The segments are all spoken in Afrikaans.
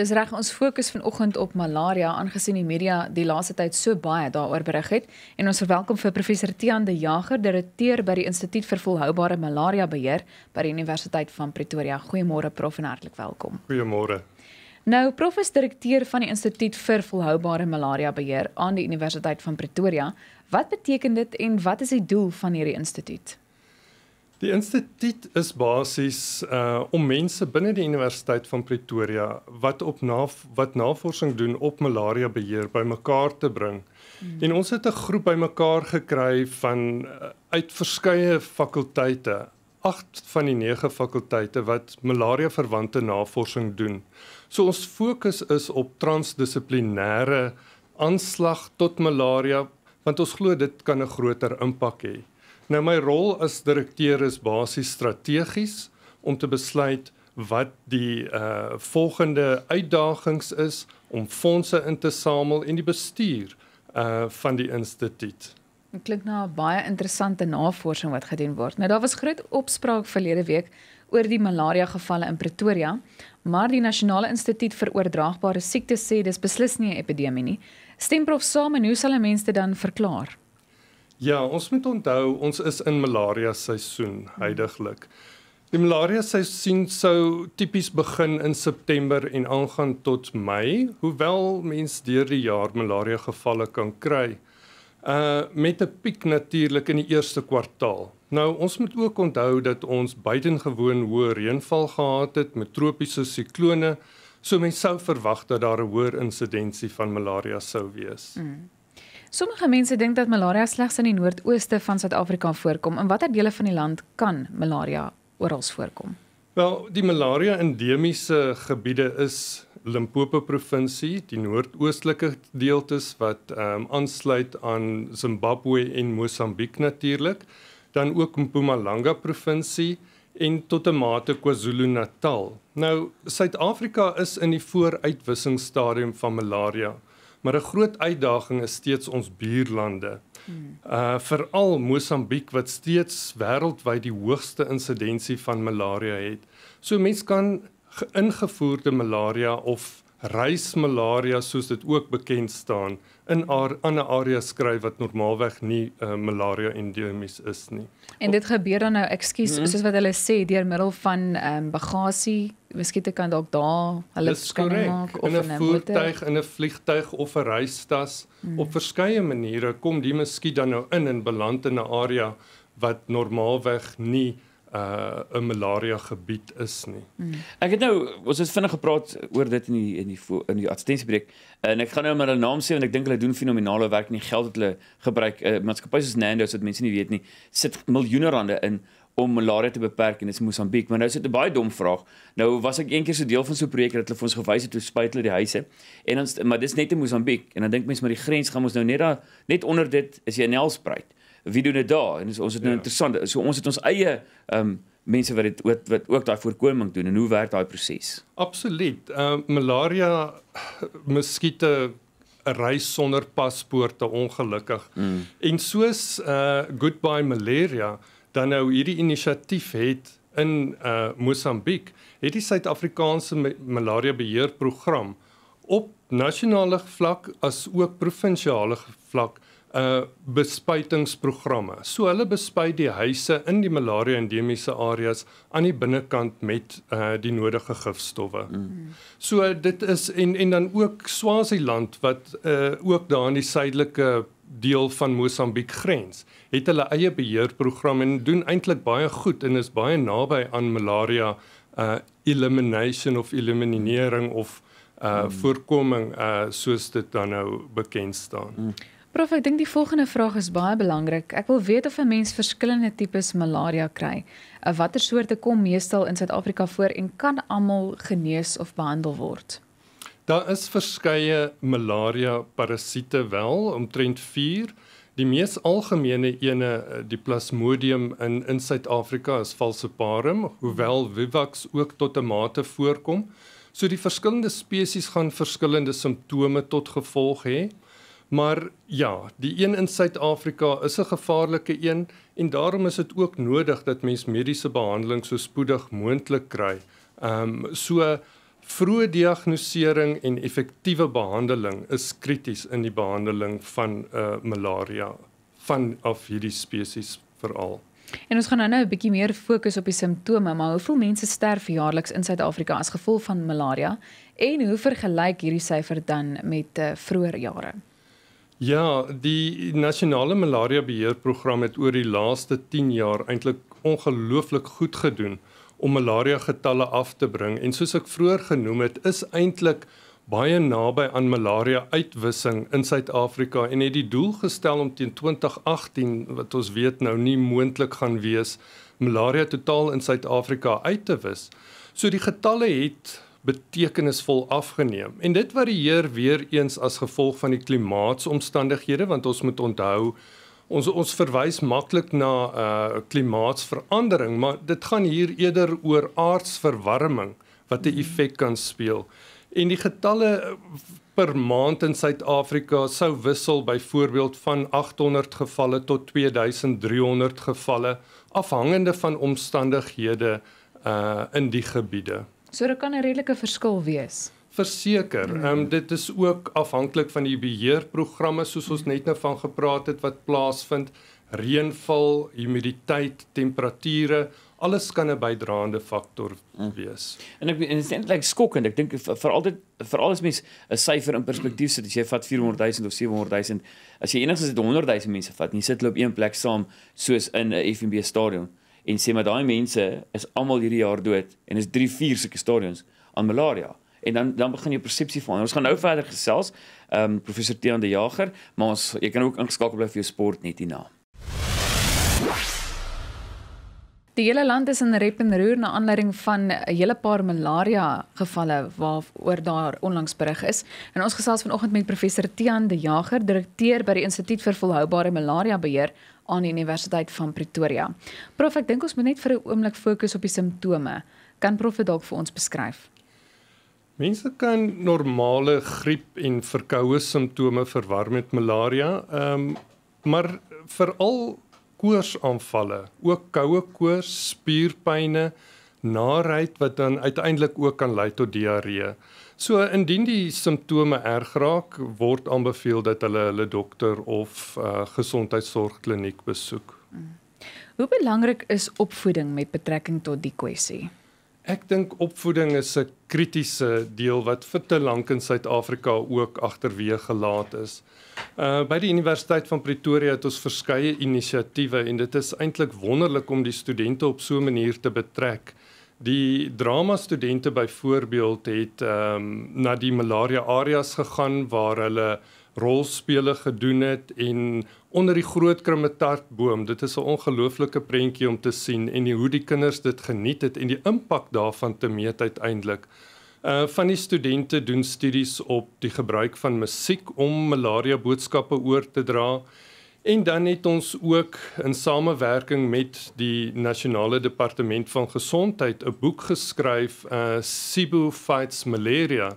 Dis reg ons fokus vanoggend op malaria aangesien die media die laaste tyd so baie daaroor berig het en ons verwelkom vir professor Tiaan de Jager, direkteur by die Instituut vir Volhoubare Malaria Beheer by die Universiteit van Pretoria. Goeiemôre prof en hartlik welkom. Goeiemôre. Nou prof is direkteur van die Instituut vir Volhoubare Malaria Beheer aan die Universiteit van Pretoria. Wat beteken dit en wat is die doel van hierdie instituut? Die instituut is basies uh om mense binne die Universiteit van Pretoria wat op na wat navorsing doen op malaria beheer bymekaar te bring. Hmm. En ons het 'n groep bymekaar gekry van uh, uit verskeie fakulteite, 8 van die 9 fakulteite wat malaria verwante navorsing doen. So ons fokus is op transdissiplinêre aanslag tot malaria want ons glo dit kan 'n groter impak hê. Nou my rol as direkteur is basies strategies om te besluit wat die uh volgende uitdagings is om fondse in te samel en die bestuur uh van die instituut. Dit klink na 'n baie interessante navorsing wat gedoen word. Nou daar was groot opspraak verlede week oor die malaria gevalle in Pretoria, maar die Nasionale Instituut vir Oordraagbare Siektes sê dis beslis nie 'n epidemie nie. Stem prof saam en hoe sal mense dit dan verklaar? Ja, ons moet onthou ons is in malaria seisoen heidaglik. Die malaria seisoen sou tipies begin in September en aangaan tot Mei, hoewel mense deur die jaar malaria gevalle kan kry. Uh met 'n piek natuurlik in die eerste kwartaal. Nou ons moet ook onthou dat ons buitengewoon hoë reënval gehad het met tropiese siklone, so mense sou verwag dat daar 'n hoër insidensie van malaria sou wees. Mm. Sommige mense dink dat malaria slegs in die noordooste van Suid-Afrika voorkom. In watter dele van die land kan malaria oral voorkom? Wel, die malaria endemiese gebiede is Limpopo provinsie, die noordoostelike deeltes wat ehm um, aansluit aan Zimbabwe en Mosambiek natuurlik, dan ook Mpumalanga provinsie en tot 'n mate KwaZulu-Natal. Nou, Suid-Afrika is in die vooruitwissingsstadium van malaria maar 'n groot uitdaging is steeds ons buurlande. Hmm. Uh veral Mosambiek wat steeds wêreldwyd die hoogste insidensie van malaria het. So mense kan ingevoerde malaria of reismalaria soos dit ook bekend staan in ander areas skryf wat normaalweg nie uh, malaria endemies is nie. En dit gebeur dan nou, ekskuus, hmm. soos wat hulle sê deur middel van ehm um, bagasie, miskien kan dalk daar hulle skanning maak of in 'n voertuig, in 'n vliegtuig of 'n reistas hmm. op verskeie maniere kom die miskien dan nou in en beland in 'n area wat normaalweg nie uh 'n malaria gebied is nie. Hmm. Ek het nou ons het vinnig gepraat oor dit in die in die in die advertensiebreek en ek gaan nou maar hulle naam sê want ek dink hulle doen fenominale werk en die geld wat hulle gebruik uh, maatskappye soos Nando's wat mense nie weet nie sit miljoene rande in om malaria te beperk en dit is Mosambiek maar nou is dit 'n baie dom vraag. Nou was ek eendag so deel van so 'n projek dat hulle vir ons gewys het hoe spuit hulle die huise en ons maar dis net in Mosambiek en dan dink mense maar die grens gaan ons nou net daar net onder dit is jy in Nelspruit wie doen dit daar? En ons het nou ja. interessant. So ons het ons eie ehm um, mense wat dit wat, wat ook daai voorkoming doen en hoe werk daai proses? Absoluut. Ehm uh, malaria muskiete reis sonder paspoorte ongelukkig. Mm. En soos uh Goodbye Malaria dan nou hierdie inisiatief het in uh Mosambiek, het die Suid-Afrikaanse malaria beheerprogram op nasionale vlak as ook provinsiale vlak uh bespuitingsprogramme. So hulle bespuit die huise in die malaria endemiese areas aan die binnekant met uh die nodige gifstowwe. Mm. So dit is en en dan ook Swaziland wat uh ook daar in die suidelike deel van Mosambiek grens, het hulle eie beheerprogram en doen eintlik baie goed en is baie naby aan malaria uh elimination of eliminering of uh mm. voorkoming uh soos dit dan nou bekend staan. Mm. Prof, ek dink die volgende vraag is baie belangrik. Ek wil weet of 'n mens verskillende tipes malaria kry. Watter soorte kom meestal in Suid-Afrika voor en kan almal genees of behandel word? Daar is verskeie malaria parasiete wel, omtrent 4. Die mees algemene ene, uh, die Plasmodium in in Suid-Afrika is Falciparum, hoewel Vivax ook tot 'n mate voorkom. So die verskillende spesies gaan verskillende simptome tot gevolg hê. Maar ja, die een in Suid-Afrika is 'n gevaarlike een en daarom is dit ook nodig dat mens mediese behandeling so spoedig moontlik kry. Ehm um, so Vroeë diagnostisering en effektiewe behandeling is krities in die behandeling van uh malaria van of hierdie spesies veral. En ons gaan nou nou 'n bietjie meer fokus op die simptome, maar hoeveel mense sterf jaarliks in Suid-Afrika as gevolg van malaria en hoe vergelyk hierdie syfer dan met uh, vroeër jare? Ja, die nasionale malaria beheerprogram het oor die laaste 10 jaar eintlik ongelooflik goed gedoen om malaria getalle af te bring en soos ek vroeër genoem het, is eintlik baie naby aan malaria uitwissing in Suid-Afrika en het die doel gestel om teen 2018 wat ons weet nou nie moontlik gaan wees malaria totaal in Suid-Afrika uit te wis. So die getalle het betekenisvol afgeneem en dit varieer weer eens as gevolg van die klimaatsomstandighede want ons moet onthou ons ons verwys maklik na uh klimaatsverandering maar dit gaan hier eerder oor aardsverwarming wat 'n effek kan speel. En die getalle per maand in Suid-Afrika sou wissel byvoorbeeld van 800 gevalle tot 2300 gevalle afhangende van omstandighede uh in die gebiede. So dit kan 'n redelike verskil wees. Verseker, ehm um, dit is ook afhanklik van die beheerprogramme soos ons net nou van gepraat het wat plaasvind, reënval, humiditeit, temperature, alles kan 'n bydraende faktor mm. wees. En ek en dit is eintlik skokkend. Ek dink vir altyd vir alles mens 'n syfer in perspektief sit. As jy vat 400 000 of 700 000, as jy enigstens 100 000 mense vat en jy sit hulle op een plek saam soos in 'n FNB stadion en sê maar daai mense is almal hierdie jaar dood en is 3 4 sulke stadions aan malaria. En dan dan begin jou persepsie van. Ons gaan nou verder gesels. Ehm um, professor Tiaan de Jager, maar ons jy kan ook ingeskakel bly vir jou sport net hierna. Die hele land is in rep en roer na aanleiding van 'n hele paar malaria gevalle waaroor daar onlangs berig is. En ons gesels vanoggend met professor Tiaan de Jager, direkteur by die Instituut vir Volhoubare Malaria Beheer aan die Universiteit van Pretoria. Prof, ek dink ons moet net vir 'n oomblik fokus op die simptome. Kan prof dit dalk vir ons beskryf? Mense kan normale griep en verkoue simptome verwar met malaria. Ehm um, maar veral koorsaanvalle, ook koue koors, spierpynne, naait wat dan uiteindelik ook kan lei tot diarree. So indien die simptome erg raak, word aanbeveel dat hulle hulle dokter of uh, gesondheidsorgkliniek besoek. Hoe belangrik is opvoeding met betrekking tot die kwessie? Ek dink opvoeding is 'n kritiese deel wat vir te lank in Suid-Afrika ook agterweë gelaat is. Uh by die Universiteit van Pretoria het ons verskeie inisiatiewe en dit is eintlik wonderlik om die studente op so 'n manier te betrek. Die drama studente byvoorbeeld het ehm um, na die malaria areas gegaan waar hulle rolspele gedoen het en onder die groot krummetartboom. Dit is 'n ongelooflike prentjie om te sien en die, hoe die kinders dit geniet het en die impak daarvan te meet uiteindelik. Uh van die studente doen studies op die gebruik van musiek om malaria boodskappe oor te dra. En dan het ons ook in samewerking met die Nasionale Departement van Gesondheid 'n boek geskryf, uh Sibu Fights Malaria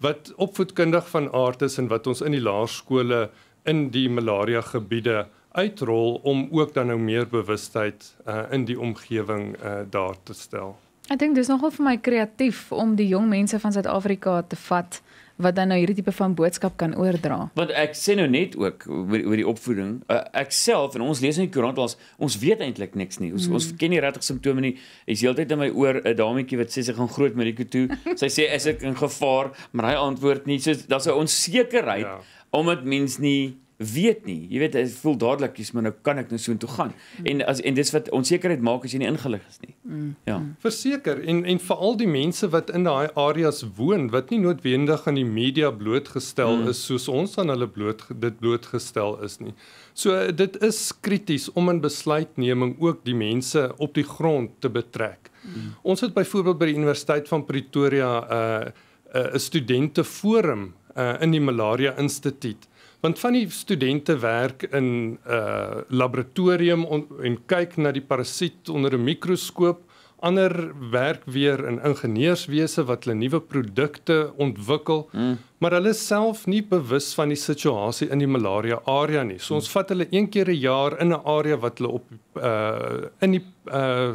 wat opvoedkundig van aard is en wat ons in die laerskole in die malaria gebiede uitrol om ook dan nou meer bewustheid uh, in die omgewing uh, daar te stel. Ek dink dis nogal vir my kreatief om die jong mense van Suid-Afrika te vat wat dan nou hierdie tipe van boodskap kan oordra. Want ek sê nou net ook oor, oor die opvoeding. Uh, ek self en ons lees in die koerant ons ons weet eintlik niks nie. Ons mm. ons ken nie regtig simptome nie. Is heeltyd in my oor 'n dametjie wat sê sy gaan groot Mariko toe. Sy sê is ek in gevaar, maar hy antwoord nie. So daar's 'n onsekerheid ja. omdat mens nie weet nie. Jy weet, ek voel dadelik jy's maar nou kan ek nou so intoe gaan. Mm. En as en dis wat onsekerheid maak as jy nie ingelig is nie. Mm. Ja. Mm. Verseker en en veral die mense wat in daai areas woon wat nie noodwendig aan die media blootgestel mm. is soos ons aan hulle bloot dit blootgestel is nie. So dit is krities om in besluitneming ook die mense op die grond te betrek. Mm. Ons het byvoorbeeld by die Universiteit van Pretoria 'n uh, 'n uh, studente forum uh, in die Malaria Instituut want van die studente werk in 'n uh, laboratorium on, en kyk na die parasiet onder 'n mikroskoop ander werk weer in ingenieurswese wat hulle nuwe produkte ontwikkel mm. maar hulle self nie bewus van die situasie in die malaria area nie so ons vat hulle een keer 'n jaar in 'n area wat hulle op uh, in die uh,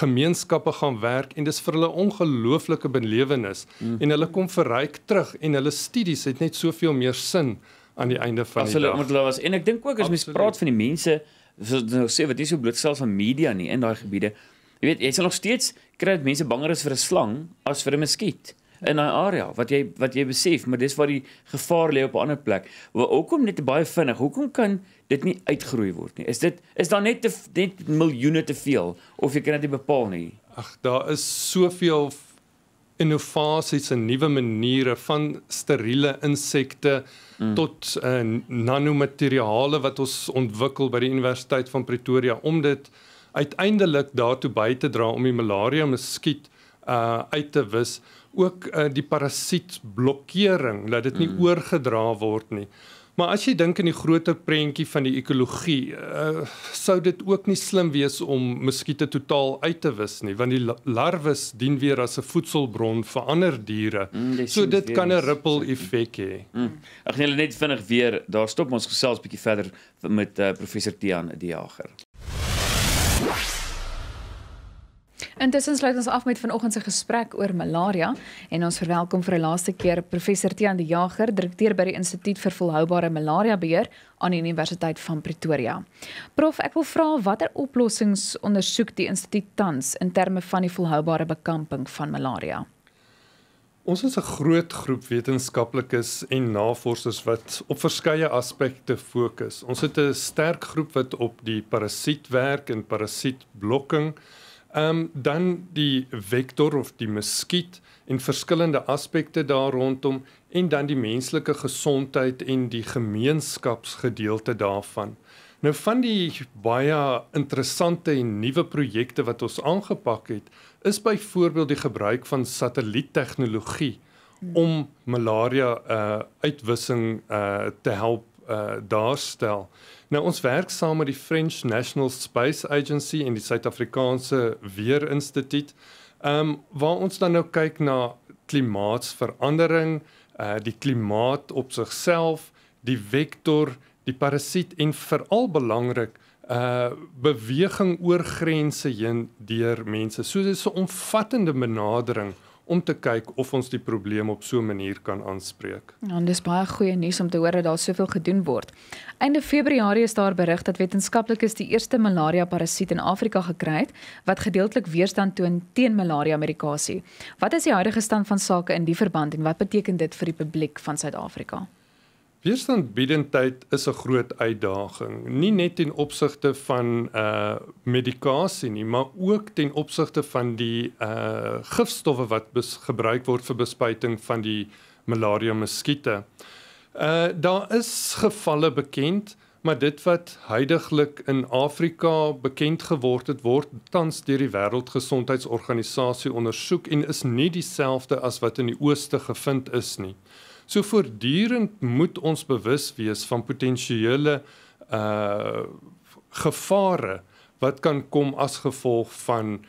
gemeenskappe gaan werk en dis vir hulle ongelooflike belewenis mm. en hulle kom verryk terug en hulle studies het net soveel meer sin aan die einde van As die dag. omdat hulle was en ek dink ook as mens Absoluut. praat van die mense so nou sê wat is so blootstel van media nie in daai gebiede. Jy weet, jy sal nog steeds kry dat mense banger is vir 'n slang as vir 'n muskiet in daai area wat jy wat jy besef, maar dis waar die gevaar lê op 'n ander plek. Hoekom net baie vinnig? Hoekom kan dit nie uitgroei word nie? Is dit is daar net te, net miljoene te veel of jy kan dit nie bepaal nie? Ag, daar is soveel innovasies en nuwe maniere van steriele insekte mm. tot uh, nanomateriale wat ons ontwikkel by die Universiteit van Pretoria om dit uiteindelik daartoe by te dra om die malaria muskiet uh uit te wis ook uh, die parasietblokkering dat dit nie mm. oorgedra word nie. Maar as jy dink in die groter prentjie van die ekologie, uh, sou dit ook nie slim wees om muskiete totaal uit te wis nie, want die la- larwes dien weer as 'n voedselbron vir ander diere. Mm, so dit kan 'n ripple effek hê. Mm. Ag nee, net vinnig weer, daar stop ons gesels bietjie verder met uh, professor Tiaan die Jager. Intussen sluit ons af met vanoggend se gesprek oor malaria en ons verwelkom vir 'n laaste keer professor Tiaan die Jager, direkteur by die Instituut vir Volhoubare Malaria Beheer aan die Universiteit van Pretoria. Prof, ek wil vra watter oplossings ondersoek die instituut tans in terme van die volhoubare bekamping van malaria? Ons is 'n groot groep wetenskaplikes en navorsers wat op verskeie aspekte fokus. Ons het 'n sterk groep wat op die parasiet werk en parasietblokking. Ehm um, dan die vektor of die muskiet en verskillende aspekte daar rondom en dan die menslike gesondheid en die gemeenskapsgedeelte daarvan. Nou van die baie interessante en nuwe projekte wat ons aangepak het, is byvoorbeeld die gebruik van satelliettegnologie om malaria uh uitwissing uh te help uh daarstel. Nou ons werk saam met die French National Space Agency en die Suid-Afrikaanse Weerinstituut. Ehm um, waar ons dan nou kyk na klimaatsverandering, uh die klimaat op sigself, die vektor, die parasiet en veral belangrik uh beweging oor grense heen deur mense. So dis 'n omvattende benadering om te kyk of ons die probleem op so 'n manier kan aanspreek. Ja, en dis baie goeie nuus om te hoor dat daar soveel gedoen word. Einde Februarie is daar berig dat wetenskaplikes die eerste malaria parasiet in Afrika gekry het wat gedeeltelik weerstand toon teen malaria medikasie. Wat is die huidige stand van sake in die verband en wat beteken dit vir die publiek van Suid-Afrika? Weerstandbiedendheid is 'n groot uitdaging, nie net ten opsigte van uh medikasie nie, maar ook ten opsigte van die uh gifstowwe wat gebruik word vir bespuiting van die malaria muskiete. Uh daar is gevalle bekend, maar dit wat heidaglik in Afrika bekend geword het, word tans deur die Wêreldgesondheidsorganisasie ondersoek en is nie dieselfde as wat in die ooste gevind is nie. So voortdurend moet ons bewus wees van potensiële uh gevare wat kan kom as gevolg van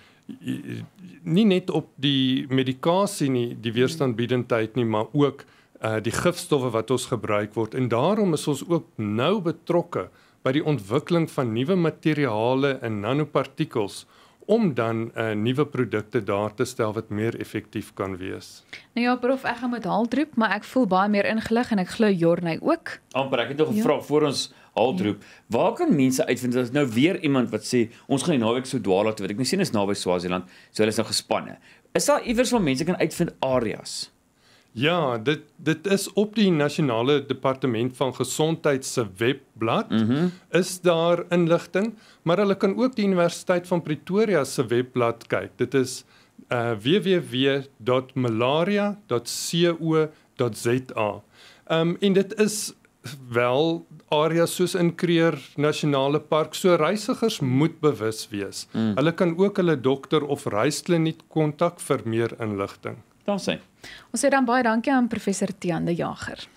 nie net op die medikasie nie, die weerstandbiedendheid nie, maar ook uh die gifstowwe wat ons gebruik word en daarom is ons ook nou betrokke by die ontwikkeling van nuwe materiale en nanopartikels om dan uh nuwe produkte daar te stel wat meer effektief kan wees. Nou ja, prof, ek gaan met Haldroep, maar ek voel baie meer ingelig en ek glo Jorney ook. Amper, ek het nog Ja. gevra voor ons haldroep. Waar kan mense uitvind as nou weer iemand wat sê ons gaan die naweek so dwaal toe, wat ek nou sien is naby Swaziland, so hulle is nou gespanne. Is daar iewers waar mense kan uitvind areas? Ja, dit dit is op die nasionale departement van gesondheid se webblad. Mm is daar inligting, maar hulle kan ook die Universiteit van Pretoria se webblad kyk. Dit is uh www.malaria.co.za. Um en dit is wel areas soos in Kruger Nasionale Park. So reisigers moet bewus wees. Mm. Hulle kan ook hulle dokter of reiskliniek kontak vir meer inligting. Daar sê. Ons sê dan baie dankie aan professor Tiaan de Jager.